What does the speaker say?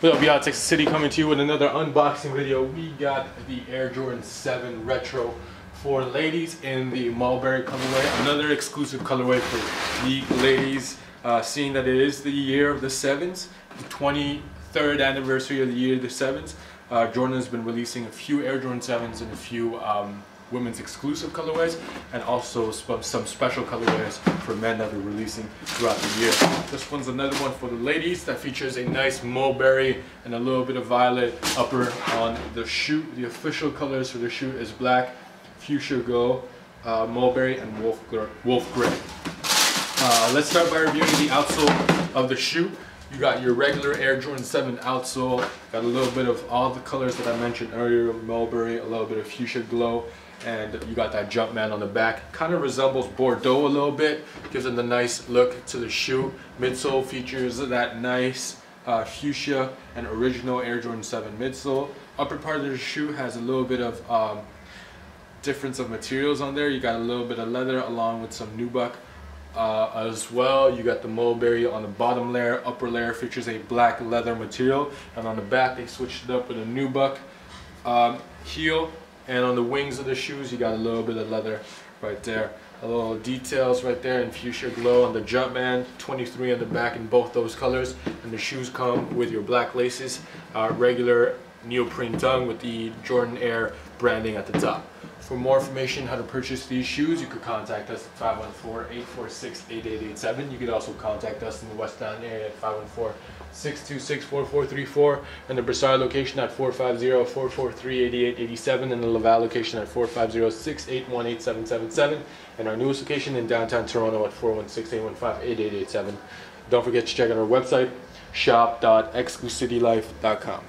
What up, y'all? Texas City coming to you with another unboxing video. We got the Air Jordan 7 Retro for ladies in the mulberry colorway. Another exclusive colorway for the ladies, uh, seeing that it is the year of the sevens, the 23rd anniversary of the year of the sevens. Uh, Jordan has been releasing a few Air Jordan 7s and a few um, women's exclusive colorways and also some special colorways for men that we're releasing throughout the year. This one's another one for the ladies that features a nice mulberry and a little bit of violet upper on the shoe. The official colors for the shoe is black, fuchsia glow, uh, mulberry, and wolf, wolf gray. Uh, let's start by reviewing the outsole of the shoe. You got your regular Air Jordan 7 outsole, got a little bit of all the colors that I mentioned earlier, mulberry, a little bit of fuchsia glow, and you got that Jumpman on the back. Kind of resembles Bordeaux a little bit, gives it a nice look to the shoe. Midsole features that nice uh, fuchsia and original Air Jordan 7 midsole. Upper part of the shoe has a little bit of um, difference of materials on there. You got a little bit of leather along with some nubuck. Uh, as well, you got the mulberry on the bottom layer, upper layer features a black leather material, and on the back they switched it up with a nubuck um, heel and on the wings of the shoes, you got a little bit of leather right there. A little details right there in fuchsia glow on the Jumpman, 23 on the back in both those colors. And the shoes come with your black laces, uh, regular neoprene tongue with the Jordan Air branding at the top. For more information how to purchase these shoes, you could contact us at 514-846-8887. You could also contact us in the West Down area at 514-626-4434 and the Brossard location at 450-443-8887 and the Laval location at 450-681-8777 and our newest location in downtown Toronto at 416-815-8887. Don't forget to check out our website shop.exclusivitylife.com.